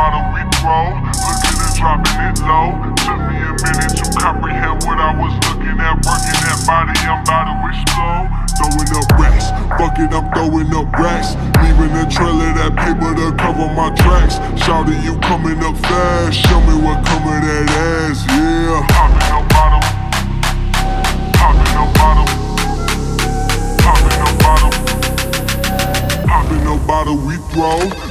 bottle we throw. Look at her dropping it low. Took me a minute to comprehend what I was looking at. Working that body, I'm about to explode. Throwing up racks, fuck it, I'm throwing up racks. Leaving a trail of that paper to cover my tracks. Shouting you coming up fast. Show me what come of that ass, yeah. Popping no bottle. Popping no bottle. Popping no bottle. Popping no bottle we throw.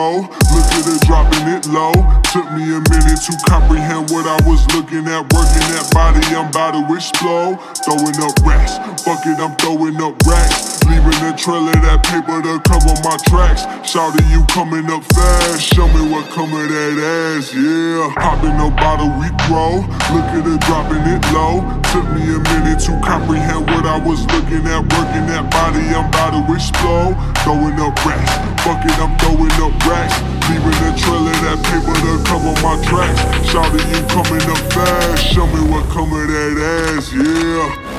Throw. Look at her dropping it low. Took me a minute to comprehend what I was looking at. Working that body, I'm about to explode. Throwing up racks. Fuck it, I'm throwing up racks. Leaving a trail of that paper to cover my tracks. Shouting you coming up fast. Show me what come of that ass, yeah. Popping no bottle we throw. Look at her dropping it low. Took me a minute to comprehend what I was looking at. Working that body, I'm about to explode. Throwing up racks. Fuck it, I'm throwing up racks. Leaving a trail of that paper to cover my tracks. Shouting you coming up fast. Show me what come of that ass, yeah.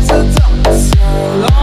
My fears are done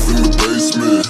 off in the basement.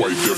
White.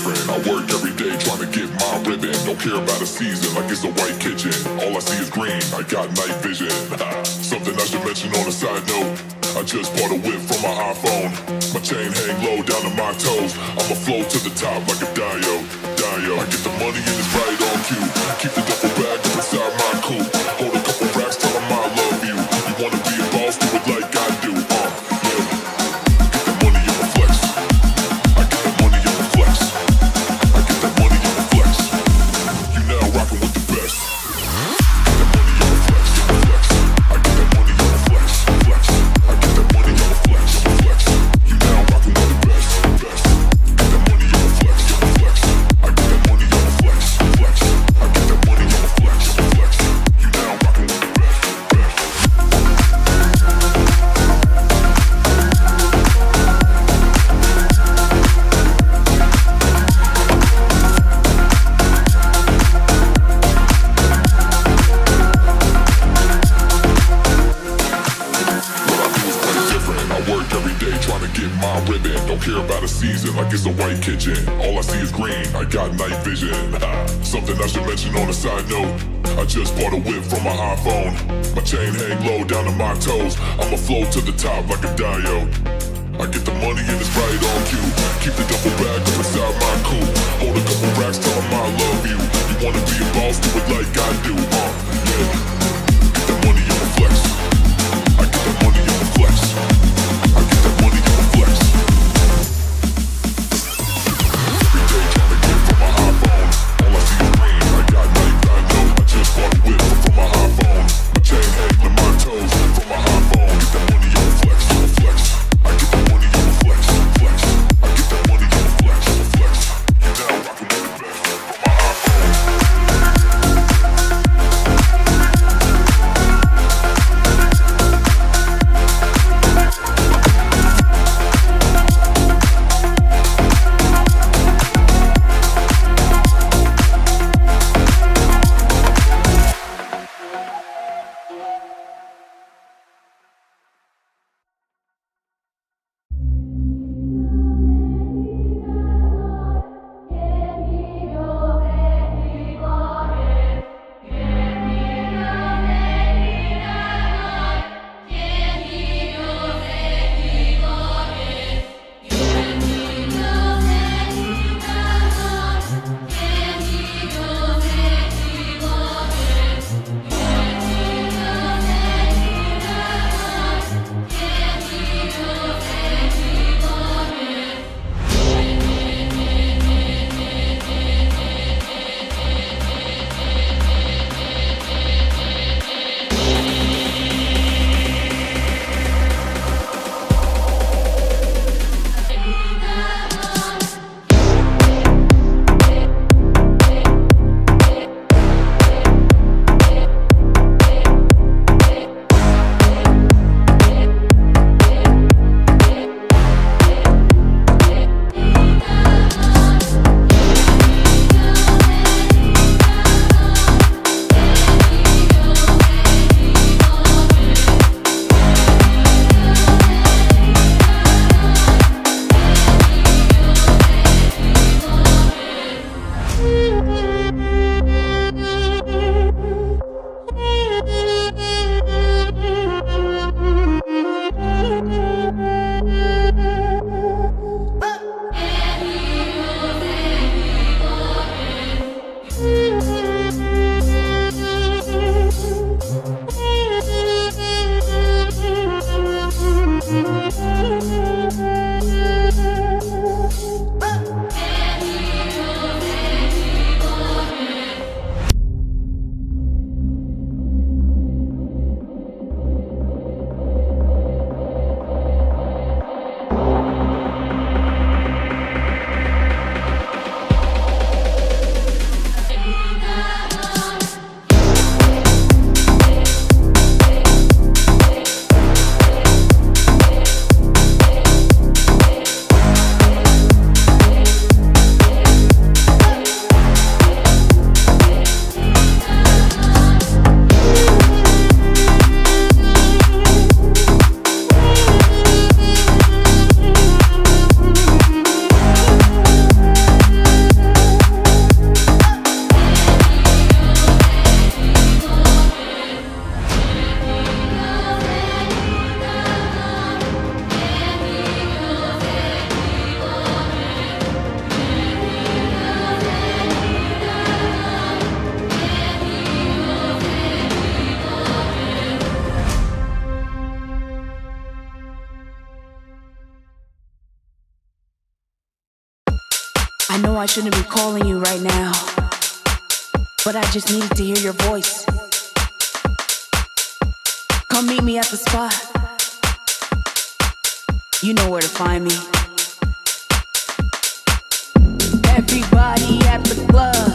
I'ma flow to the top like a diode. I get the money and it's right on cue. Keep the double back up inside my cool. Hold a couple racks, tell them I love you. You wanna be a boss, do it like I do, uh, yeah. Get the money, I'ma flex. but I just needed to hear your voice. Come meet me at the spot. You know where to find me. Everybody at the club.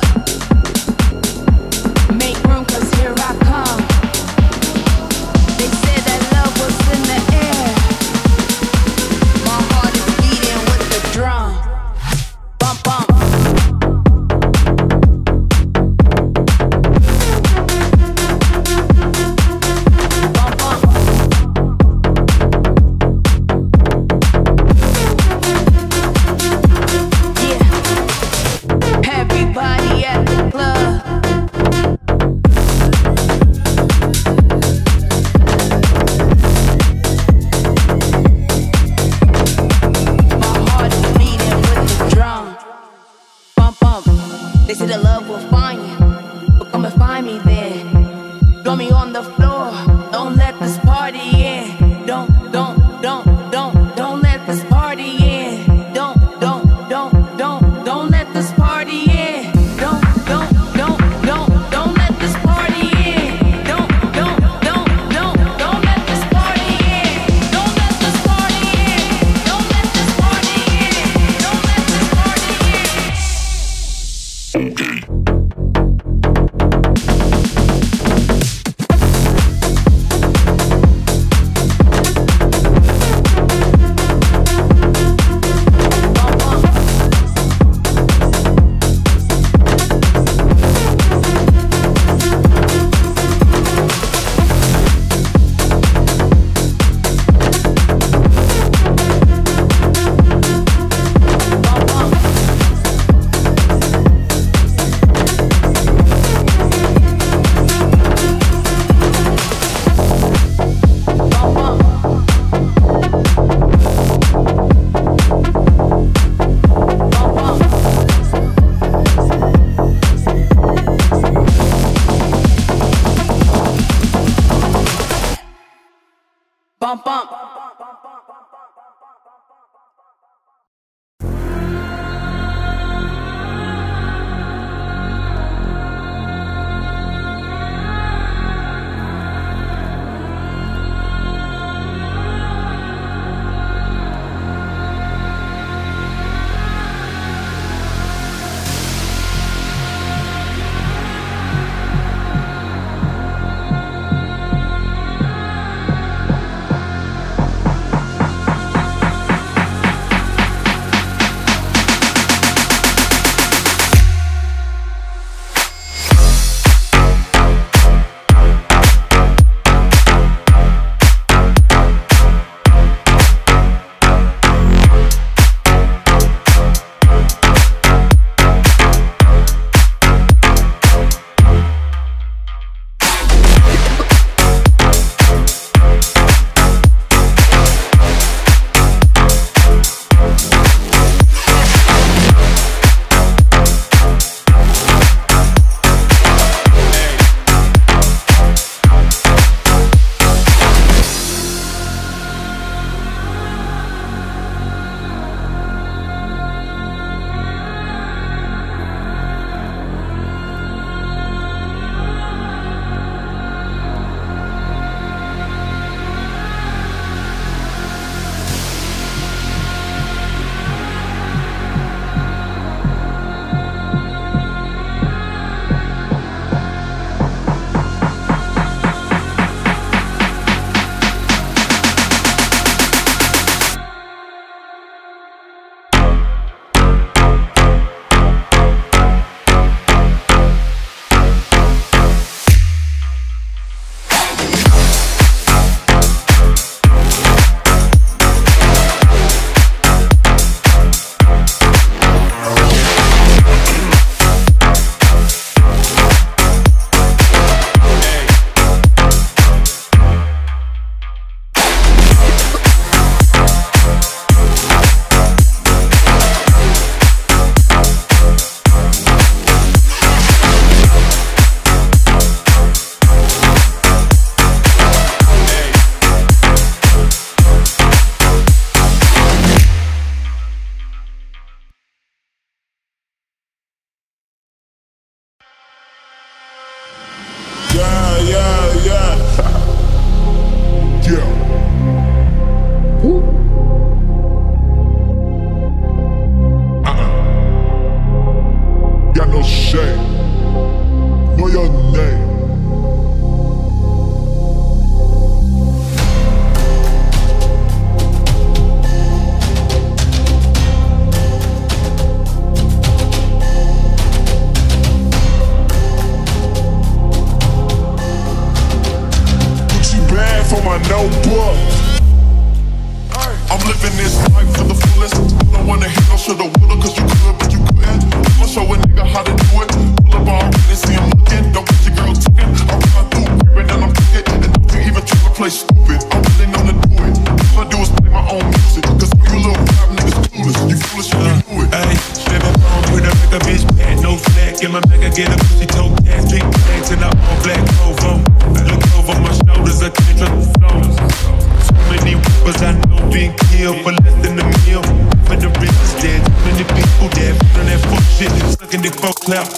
Sucking dick for clout.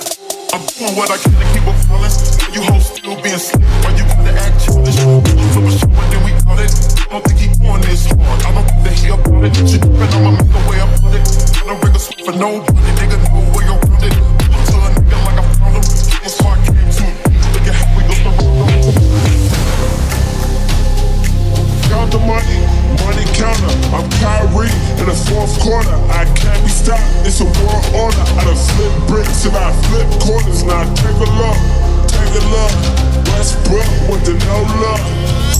I'm doing what I can to keep up flawless. You hoes still being slick. Why you gotta act childish? We do for show and then we out it. I don't think he going this hard. I don't think that he about it. She dipping, I'ma make a way about it. I don't bring a sweat for nobody. Nigga, know where you're around it. Up to a nigga like I found him. That's why I came to. Look at how we go through. Count the money counter. I'm Kyrie in the fourth quarter. I can't be stopped. It's a world order. I done flip bricks and I flip corners. Now take a look, take a look. Westbrook with the no look.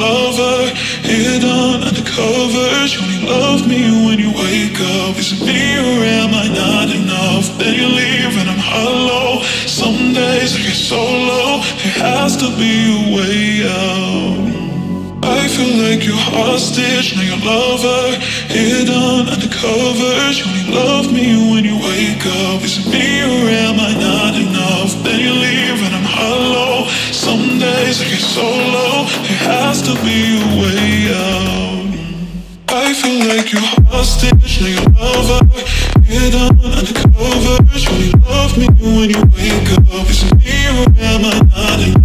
lover, hidden under covers. You only love me when you wake up. Is it me or am I not enough? Then you leave and I'm hollow. Some days I get so low. There has to be a way out. I feel like you're hostage, now you're lover, hidden under covers. You only love me when you wake up. Is it me or am I hostage, now you're over love me when you wake up. It's me or am I not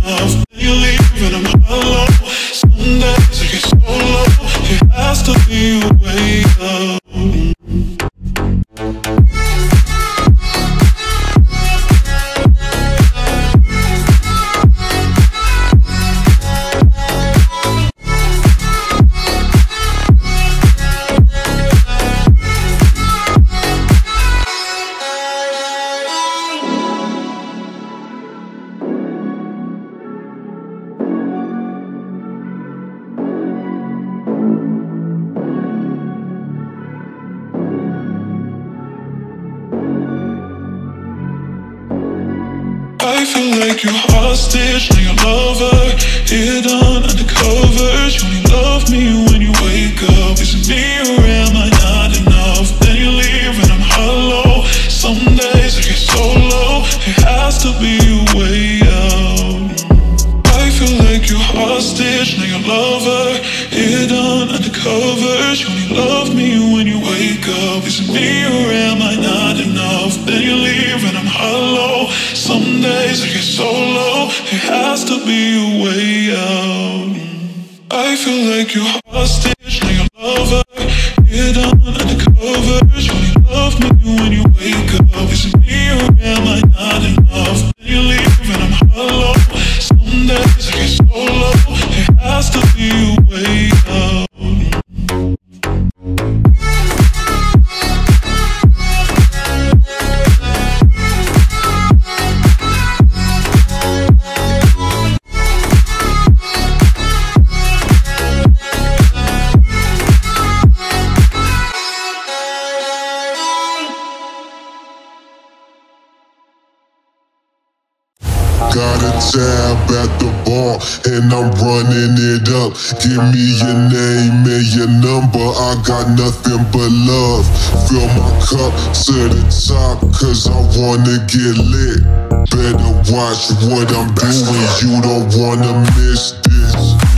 Give me your name and your number, I got nothing but love. Fill my cup to the top, cause I wanna get lit. Better watch what I'm doing, you don't wanna miss this.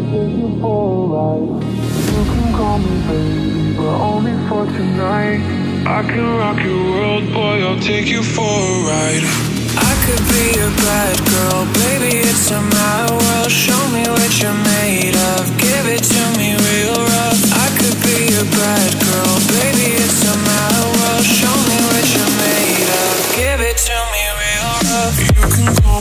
I could take you for a ride. You can call me baby, but only for tonight. I can rock your world, boy, I'll take you for a ride. I could be a bad girl, baby, it's a my world. Show me what you're made of, give it to me real rough. I could be a bad girl.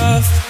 love.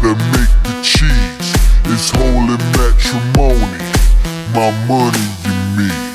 Gotta make the cheese. It's holy matrimony, my money you me.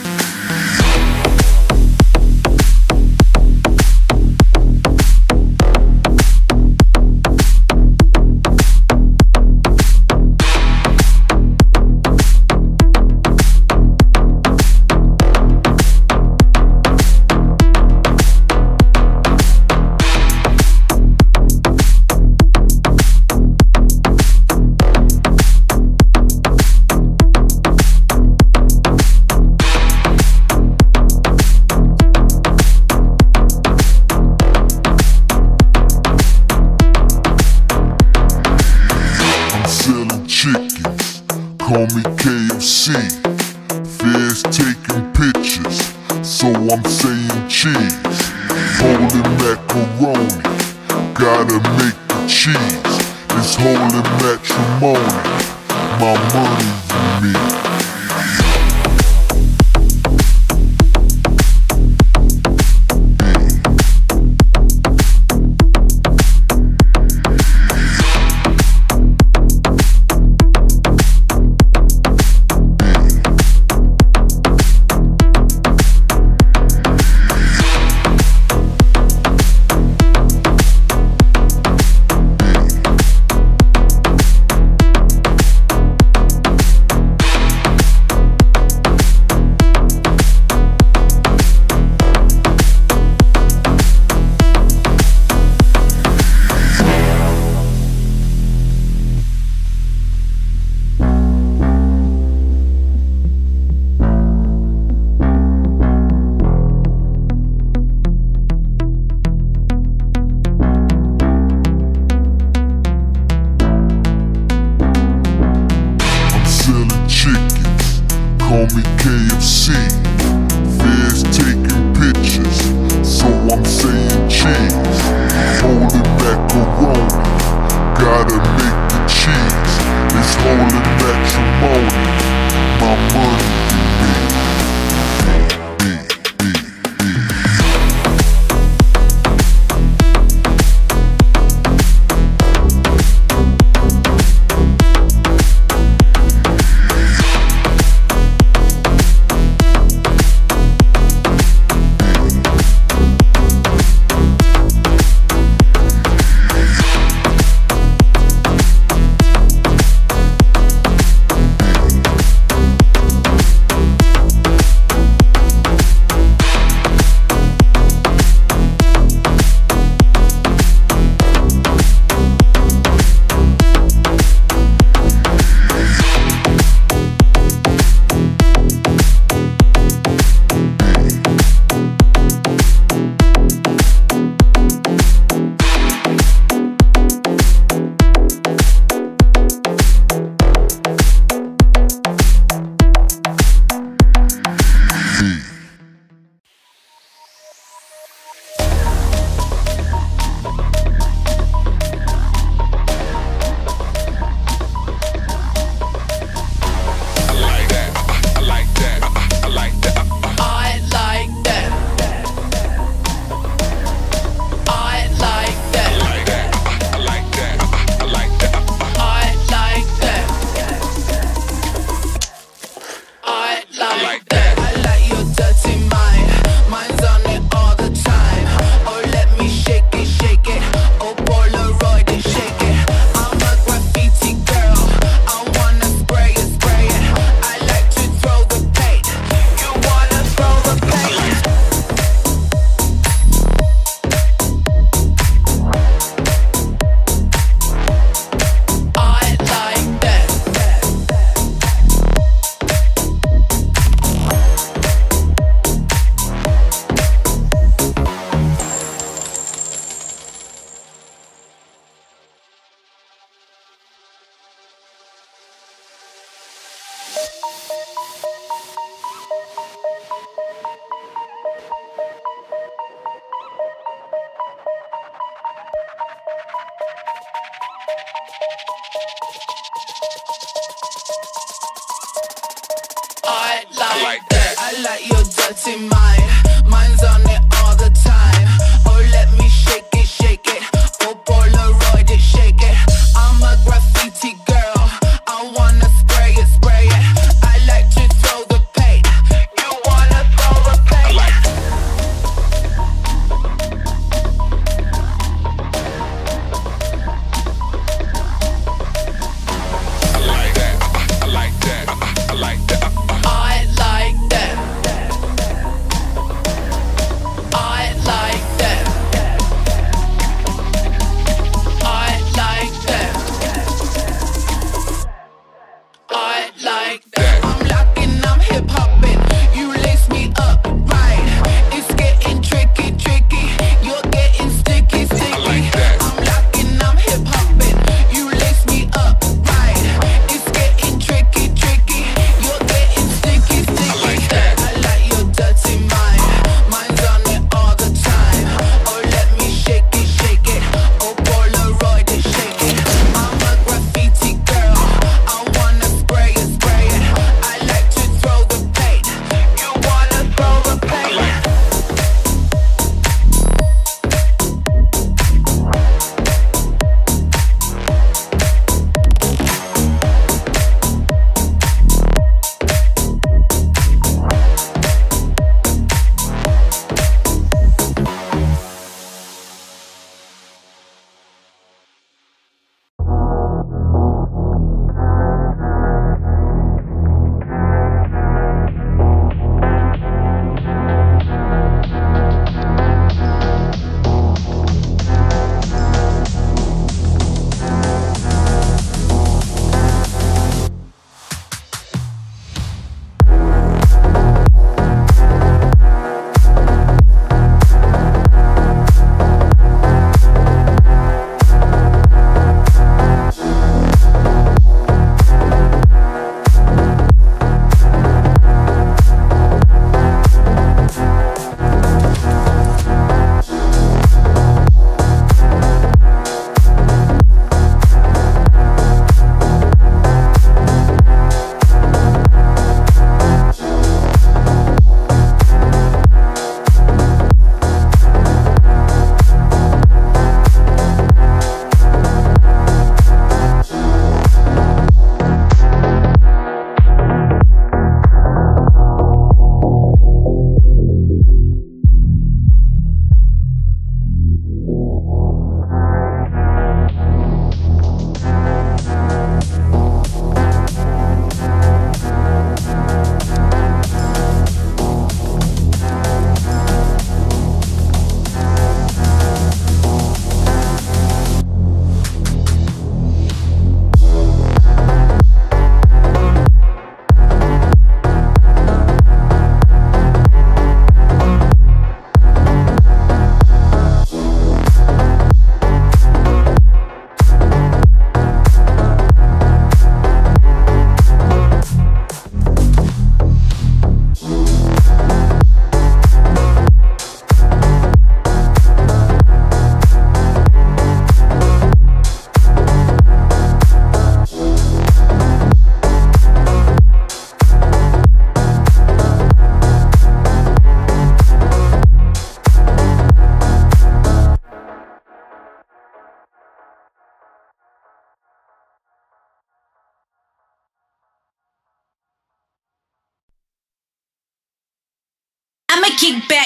call me KFC. Feds taking pictures, so I'm saying cheese. Holding macaroni, gotta make the cheese. It's holding back your money, my money.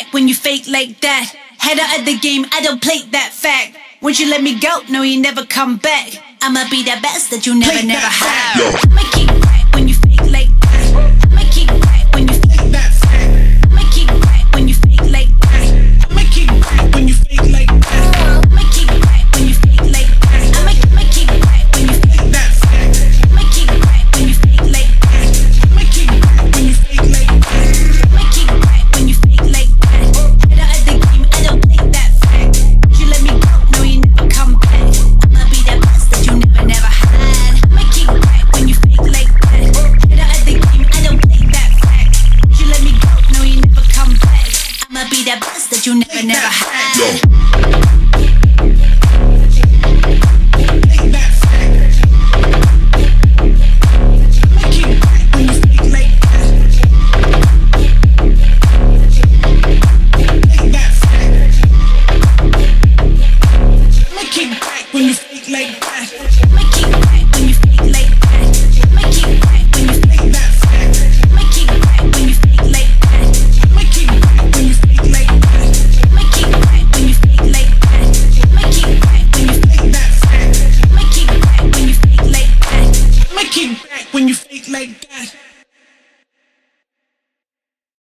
back when you fake like that. head out of the game, I don't play that fact. Once you let me go, no, you never come back. I'ma be the best that you never, never had. I never had.